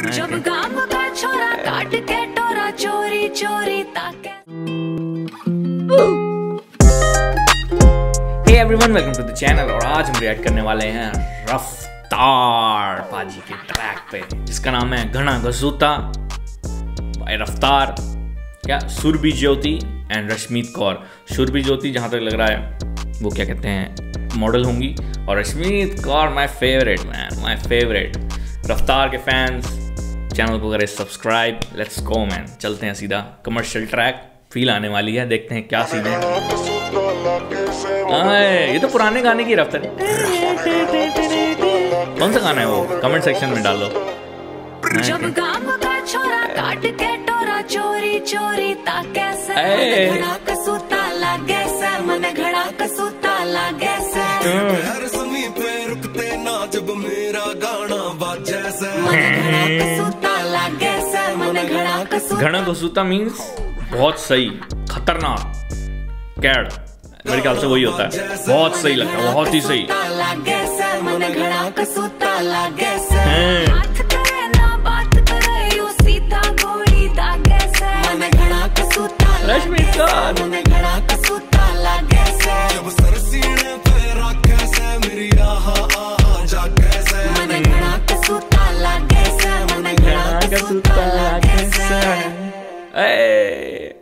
जब गाँव का छोरा काट के टोरा चोरी चोरी ताके। Hey everyone welcome to the channel और आज हम रिएक्ट करने वाले हैं रफ्तार पाजी के ट्रैक पे, जिसका नाम है घना घसूता बाय रफ्तार। क्या? सुरभि ज्योति एंड रश्मीत कौर। सुरभि ज्योति जहाँ तक लग रहा है, वो क्या कहते हैं? मॉडल होंगी। और Rashmeet Kaur my favourite man my favourite Raftaar के फैंस चैनल को करें सब्सक्राइब लेट्स गो मैन चलते हैं सीधा कमर्शियल ट्रैक फील आने वाली है देखते हैं क्या सीन है। ये तो पुराने गाने की रफ्तार। कौन सा गाना है वो? कमेंट सेक्शन में डालो। जब गाँव का छोरा काट के टोरा चोरी चोरी ताके से मन घड़ा कसूता लागे से मन घड़ा कसूता लागे से। हर समी पे रुकते ना जब मेरा गाना बाजे से। घना घसूता मीन्स बहुत सही खतरनाक कैड। मेरे ख्याल से वही होता है। बहुत सही लगता है बहुत ही सही। ए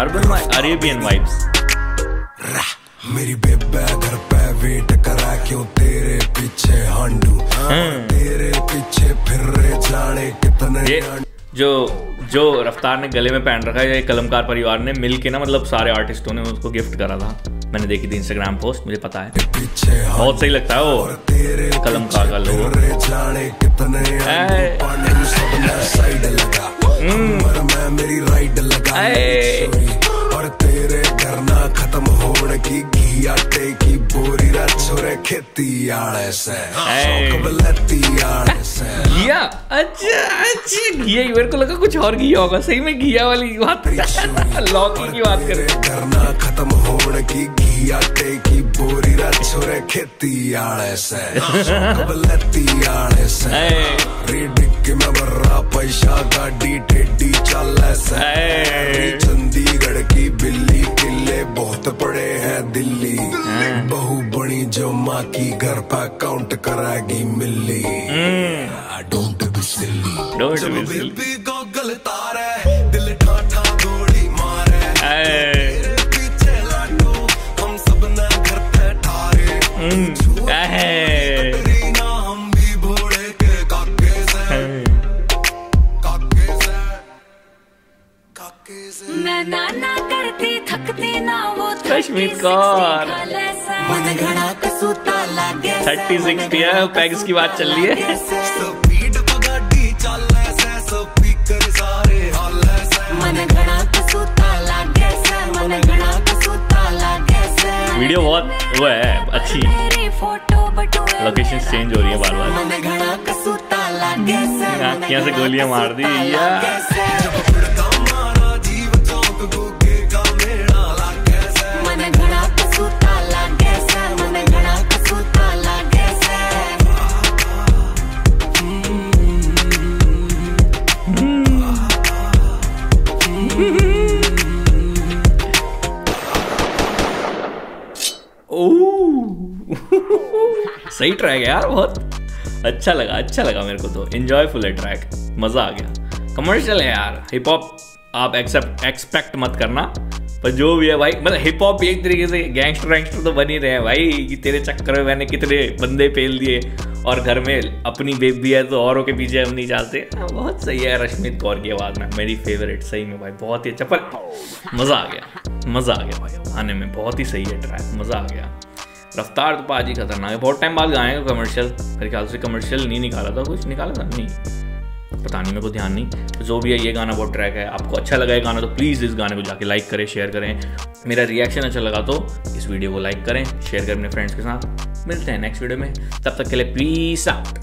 अर्बन अरेबियन वाइब्स मेरी बेबे घर पे वेट करा क्यों तेरे पीछे हांडू? तेरे पीछे फिर रे जाने कितने ये जो जो रफ्तार ने गले में पहन रखा है ये कलमकार परिवार ने मिल के ना मतलब सारे आर्टिस्टों ने उसको गिफ्ट करा था। मैंने देखी थी इंस्टाग्राम पोस्ट मुझे पता है। बहुत सही लगता है वो कलमकार का लोगो घिया। अच्छा अच्छा घिया। मेरे को लगा कुछ और घिया होगा। सही में घिया वाली बात। लौकी की बात कर। घर ना खत्म होने की घी आटे की बोरी रा छोरे खेती आले से बलती आले से ऐ। डिक्की में बर्रा पैसा गाड़ी टेडी चल से ऐ। चंडीगढ़ की बिल्ली किले बहुत बड़े हैं दिल्ली। बहु बड़ी जो माँ की घर पर काउंट कराएगी मिल्ली डोंट बी सिल्ली मैं नाना करती थकती ना वो 36 कौर। मन घड़ा कसूता लागे थर्टी सिक्स पी है पैग्स की बात चल रही है। स्पीड पगाड़ी चल से स्पीकर सारे हाल से। मन घड़ा कसूता लागे से मन घड़ा कसूता लागे से। वीडियो बहुत वो है अच्छी। लोकेशन चेंज हो रही है बार बार। लागे से गोलियाँ मार दी, या। सही ट्रैक है यार बहुत। अच्छा लगा अच्छा लगा मेरे को तो। एंजॉयफुल है ट्रैक मज़ा आ गया। कमर्शियल है यार। हिप हॉप आप एक्सेप्ट एक्सपेक्ट मत करना। पर जो भी है भाई मतलब हिप हॉप एक तरीके से गैंगस्टर वैंगस्टर तो बन ही रहे हैं भाई। कि तेरे चक्कर में मैंने कितने बंदे पेल दिए। और घर में अपनी बेबी है तो औरों के पीछे हम नहीं जाते। हाँ, बहुत सही है रश्मित कौर की आवाज़ में। मेरी फेवरेट सही में भाई बहुत ही अच्छा। पर मज़ा आ गया। मज़ा आ गया भाई आने में। बहुत ही सही है ट्रैक मज़ा आ गया। रफ्तार तो पाजी खतरनाक है। बहुत टाइम बाद गाएँगे कमर्शियल मेरे ख्याल से कमर्शियल नहीं निकाला था, कुछ निकाला था? नहीं। पता नहीं, मेरे को ध्यान नहीं। तो जो भी है, ये गाना बहुत ट्रैक है। आपको अच्छा लगा ये गाना तो प्लीज़ इस गाने को जाके लाइक करें शेयर करें। मेरा रिएक्शन अच्छा लगा तो इस वीडियो को लाइक करें शेयर करें अपने फ्रेंड्स के साथ। मिलते हैं नेक्स्ट वीडियो में। तब तक के लिए प्लीज़ आउट